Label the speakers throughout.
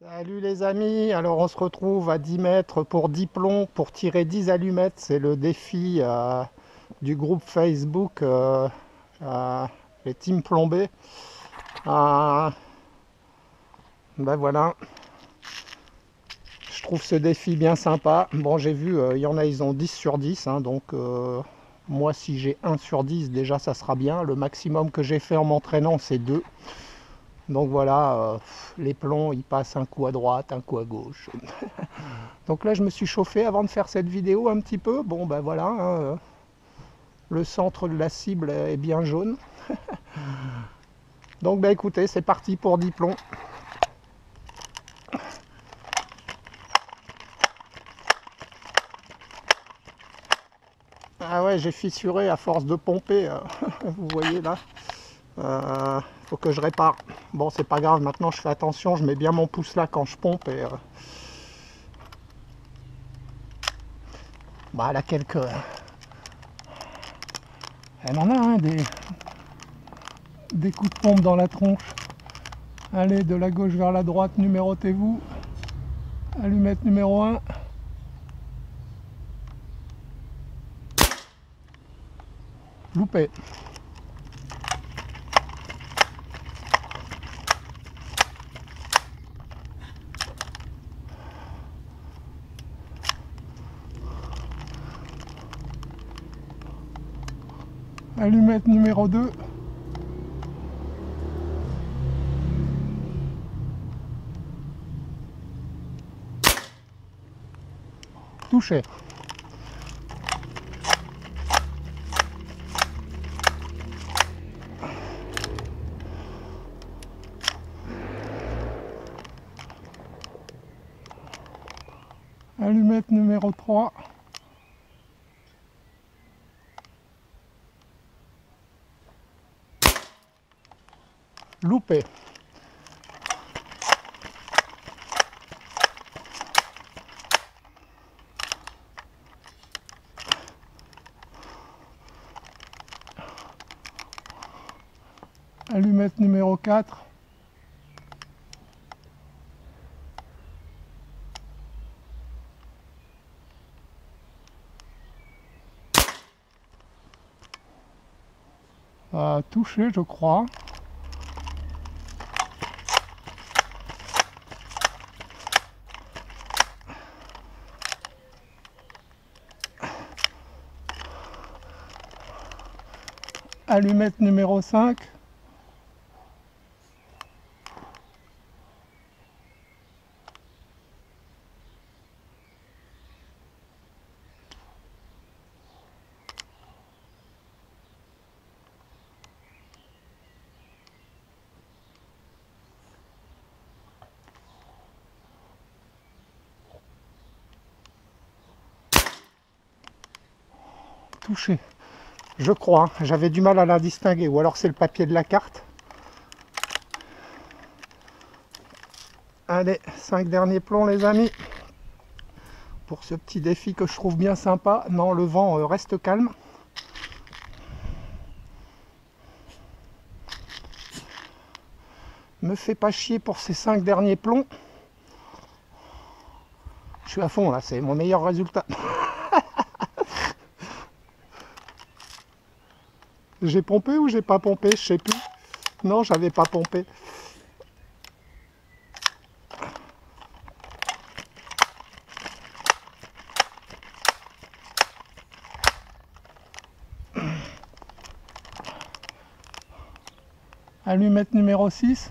Speaker 1: Salut les amis, alors on se retrouve à 10 mètres pour 10 plombs pour tirer 10 allumettes, c'est le défi euh, du groupe Facebook euh, euh, les teams plombés. ben voilà, je trouve ce défi bien sympa. Bon j'ai vu, il y en a ils ont 10 sur 10, hein, donc moi si j'ai 1 sur 10 déjà ça sera bien. Le maximum que j'ai fait en m'entraînant c'est 2. Donc voilà, euh, les plombs, ils passent un coup à droite, un coup à gauche. Donc là, je me suis chauffé avant de faire cette vidéo un petit peu. Bon, ben voilà, hein, euh, le centre de la cible est bien jaune. Donc ben écoutez, c'est parti pour 10 plombs. Ah ouais, j'ai fissuré à force de pomper, euh, vous voyez là. Euh, faut que je répare. Bon, c'est pas grave, maintenant je fais attention, je mets bien mon pouce là quand je pompe et. Euh, bah, quelques. Elle en a, hein, des. Des coups de pompe dans la tronche. Allez, de la gauche vers la droite, numérotez-vous. Allumette numéro 1. Loupé. Allumette numéro 2 touché. Allumette numéro 3 Allumette numéro 4. touché je crois. Allumette numéro 5. touché je crois. Hein. J'avais du mal à la distinguer. Ou alors c'est le papier de la carte. Allez, cinq derniers plombs les amis. Pour ce petit défi que je trouve bien sympa. Non, le vent euh, reste calme. Me fait pas chier pour ces cinq derniers plombs. Je suis à fond là, c'est mon meilleur résultat. J'ai pompé ou j'ai pas pompé? Je sais plus. Non, j'avais pas pompé. Allumette numéro 6.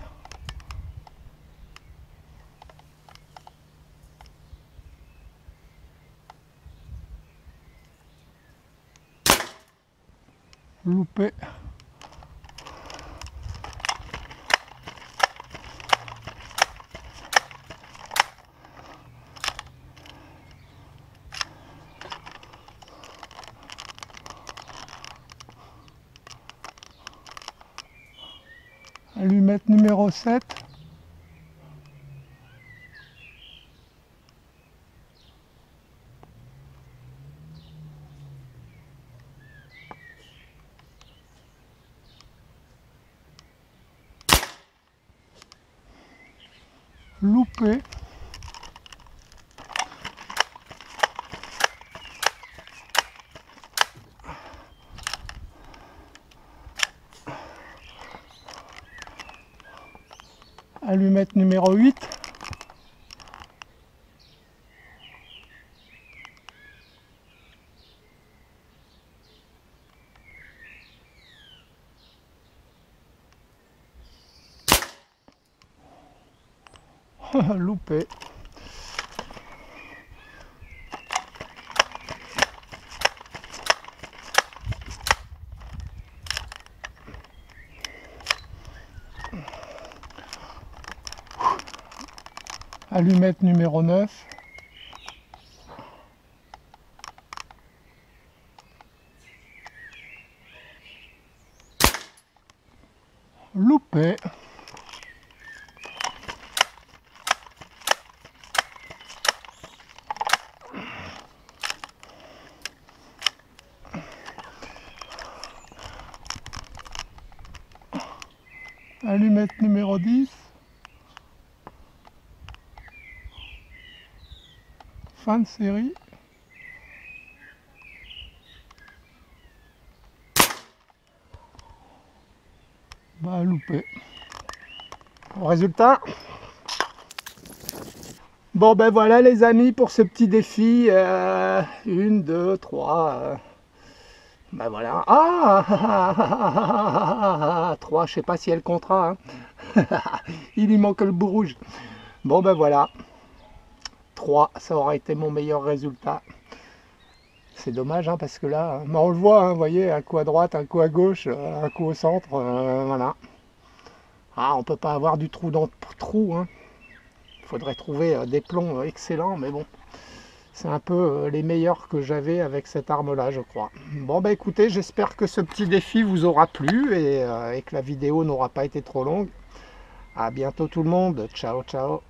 Speaker 1: Loupé. Allumette numéro 7. Loupé. Allumette numéro 8. Loupé. Allumette numéro 9. Loupé. Allumette numéro 10. Fin de série. Bah loupé. Résultat. Bon ben voilà les amis pour ce petit défi. Euh, une, deux, trois. euh, ben voilà. Ah 3, je sais pas si elle comptera. hein. Il y manque le bout rouge. Bon ben voilà. 3, ça aura été mon meilleur résultat. C'est dommage hein, parce que là, hein, on le voit, vous voyez, un coup à droite, un coup à gauche, euh, un coup au centre, euh, voilà. Ah, on peut pas avoir du trou dans le trou. Il faudrait trouver euh, des plombs excellents, mais bon. C'est un peu euh, les meilleurs que j'avais avec cette arme-là, je crois. Bon, bah écoutez, j'espère que ce petit défi vous aura plu et, euh, que la vidéo n'aura pas été trop longue. À bientôt tout le monde. Ciao, ciao.